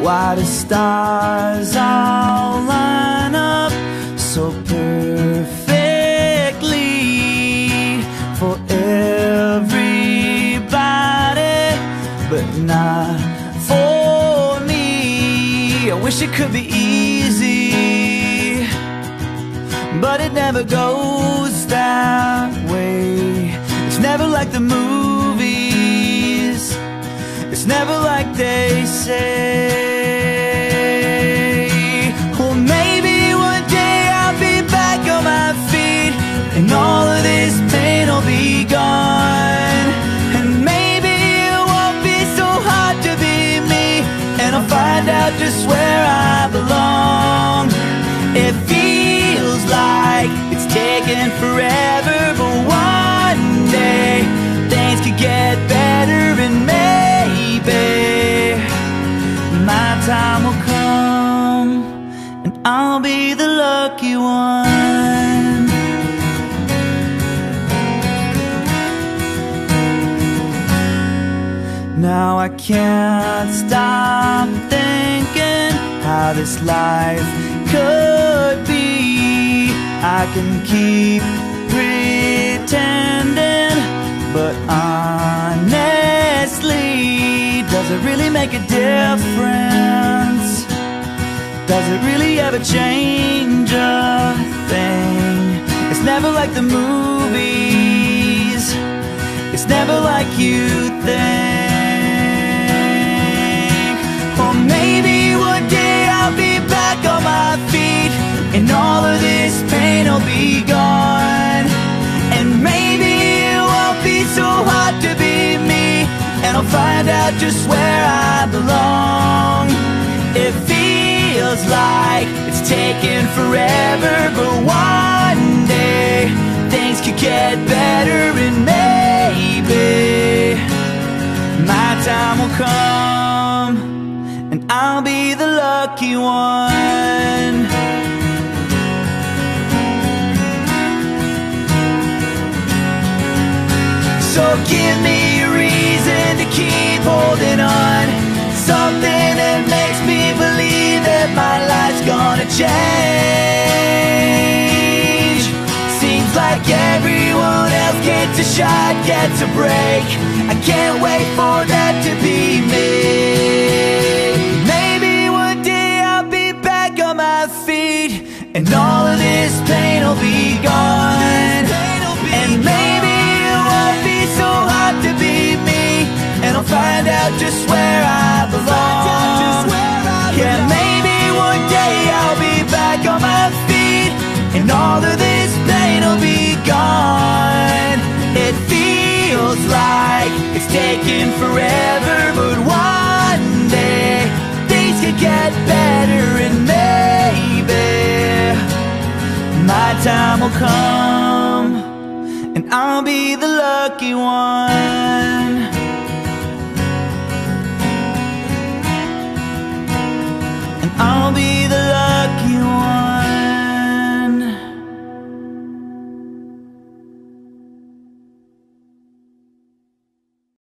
Why the stars all line up so perfectly for everybody, but not for me. I wish it could be easy, but it never goes that way. It's never like the it's never like they say. Well, maybe one day I'll be back on my feet, and all of this pain will be gone. And maybe it won't be so hard to be me, and I'll find out just where I belong. It feels like it's taking forever, lucky one. Now I can't stop thinking how this life could be. I can keep pretending, but honestly, does it really make a difference? Does it really ever change a thing? It's never like the movies. It's never like you think. Or maybe one day I'll be back on my feet, and all of this pain will be gone. And maybe it won't be so hard to be me, and I'll find out just where I belong. Feels like it's taking forever, but one day things could get better, and maybe my time will come, and I'll be the lucky one. So give me a reason to keep holding on. Something that makes change. Seems like everyone else gets a shot, gets a break. I can't wait for that to be me. Maybe one day I'll be back on my feet, and all time will come, and I'll be the lucky one. And I'll be the lucky one.